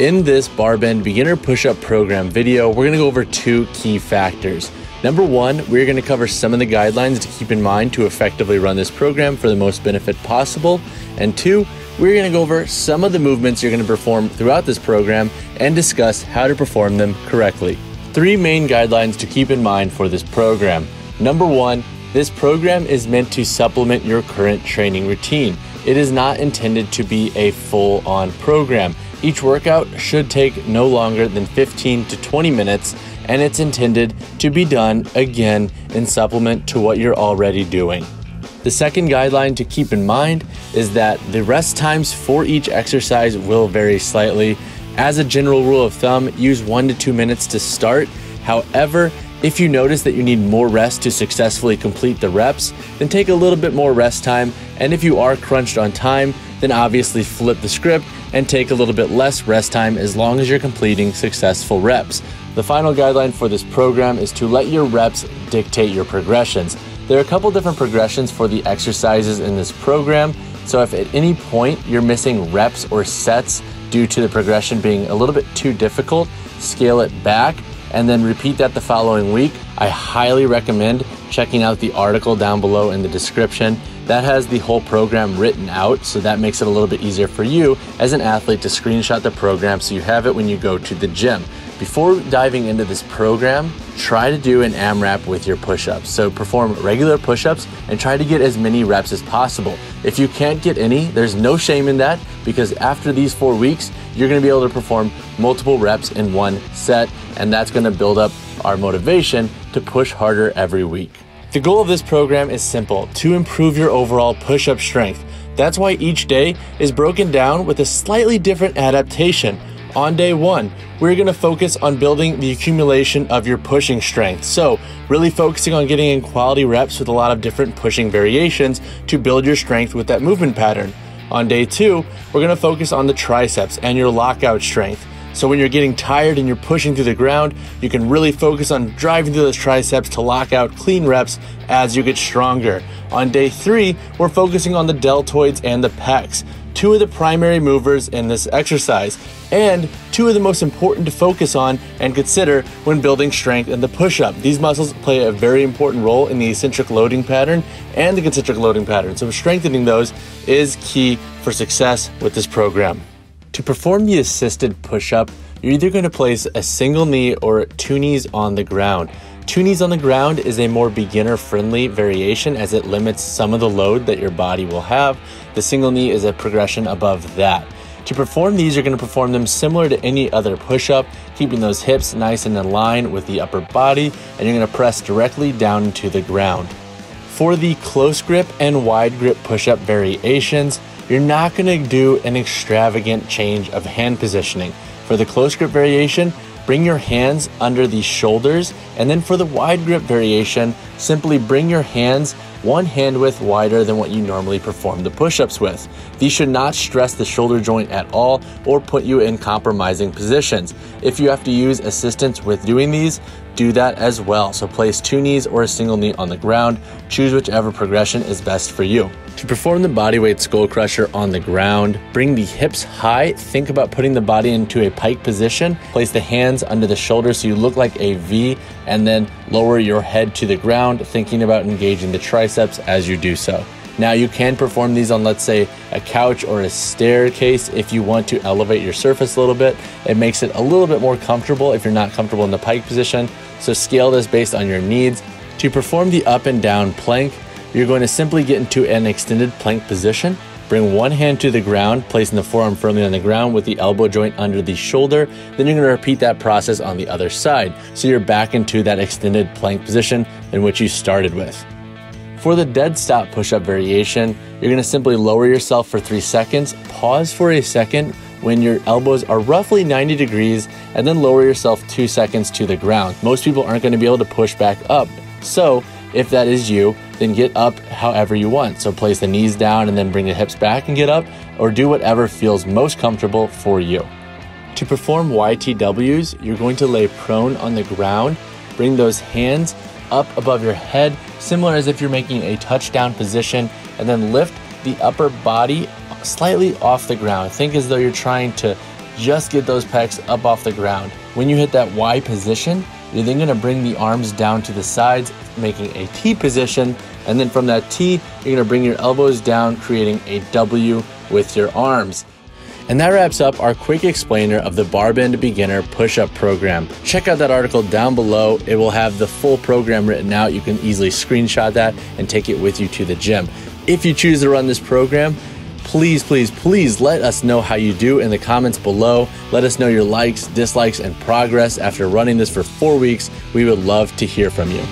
In this Barbend beginner push-up program video, we're gonna go over two key factors. Number one, we're gonna cover some of the guidelines to keep in mind to effectively run this program for the most benefit possible. And two, we're gonna go over some of the movements you're gonna perform throughout this program and discuss how to perform them correctly. Three main guidelines to keep in mind for this program. Number one, this program is meant to supplement your current training routine. It is not intended to be a full on program. Each workout should take no longer than 15 to 20 minutes, and it's intended to be done again in supplement to what you're already doing. The second guideline to keep in mind is that the rest times for each exercise will vary slightly. As a general rule of thumb, use one to two minutes to start. However, if you notice that you need more rest to successfully complete the reps, then take a little bit more rest time. And if you are crunched on time, then obviously flip the script and take a little bit less rest time as long as you're completing successful reps. The final guideline for this program is to let your reps dictate your progressions. There are a couple different progressions for the exercises in this program, so if at any point you're missing reps or sets due to the progression being a little bit too difficult, scale it back and then repeat that the following week. I highly recommend checking out the article down below in the description. That has the whole program written out, so that makes it a little bit easier for you as an athlete to screenshot the program so you have it when you go to the gym. Before diving into this program, try to do an AMRAP with your push ups. So perform regular push ups and try to get as many reps as possible. If you can't get any, there's no shame in that because after these four weeks, you're gonna be able to perform multiple reps in one set, and that's gonna build up our motivation to push harder every week. The goal of this program is simple to improve your overall push up strength. That's why each day is broken down with a slightly different adaptation. On day one, we're to focus on building the accumulation of your pushing strength. So, really focusing on getting in quality reps with a lot of different pushing variations to build your strength with that movement pattern. On day two, we're to focus on the triceps and your lockout strength. So when you're getting tired and you're pushing through the ground, you can really focus on driving through those triceps to lock out clean reps as you get stronger. On day three, we're focusing on the deltoids and the pecs, two of the primary movers in this exercise, and two of the most important to focus on and consider when building strength in the push-up. These muscles play a very important role in the eccentric loading pattern and the concentric loading pattern. So strengthening those is key for success with this program. To perform the assisted push up, you're either going to place a single knee or two knees on the ground. Two knees on the ground is a more beginner friendly variation as it limits some of the load that your body will have. The single knee is a progression above that. To perform these, you're going to perform them similar to any other push up, keeping those hips nice and in line with the upper body, and you're going to press directly down into the ground. For the close grip and wide grip push up variations, you're not going to do an extravagant change of hand positioning. For the close grip variation, bring your hands under the shoulders, and then for the wide grip variation, simply bring your hands one hand width wider than what you normally perform the push ups with. These should not stress the shoulder joint at all or put you in compromising positions. If you have to use assistance with doing these, do that as well. So place two knees or a single knee on the ground. Choose whichever progression is best for you. To perform the bodyweight skull crusher on the ground, bring the hips high. Think about putting the body into a pike position. Place the hands under the shoulders so you look like a V, and then lower your head to the ground, thinking about engaging the triceps as you do so. Now, you can perform these on, let's say, a couch or a staircase if you want to elevate your surface a little bit. It makes it a little bit more comfortable if you're not comfortable in the pike position. So, scale this based on your needs. To perform the up and down plank, you're going to simply get into an extended plank position. Bring one hand to the ground, placing the forearm firmly on the ground with the elbow joint under the shoulder. Then you're going to repeat that process on the other side. So you're back into that extended plank position in which you started with. For the dead stop push up variation, you're going to simply lower yourself for three seconds, pause for a second when your elbows are roughly 90 degrees, and then lower yourself two seconds to the ground. Most people aren't going to be able to push back up. So if that is you, then get up however you want. So place the knees down and then bring the hips back and get up, or do whatever feels most comfortable for you. To perform YTWs, you're going to lay prone on the ground, bring those hands up above your head, similar as if you're making a touchdown position, and then lift the upper body slightly off the ground. Think as though you're trying to just get those pecs up off the ground. When you hit that Y position, you're then gonna bring the arms down to the sides, making a T position. And then from that T, you're gonna bring your elbows down, creating a W with your arms. And that wraps up our quick explainer of the Barbend Beginner Push Up Program. Check out that article down below. It will have the full program written out. You can easily screenshot that and take it with you to the gym. If you choose to run this program, please, please, please let us know how you do in the comments below. Let us know your likes, dislikes, and progress after running this for four weeks. We would love to hear from you.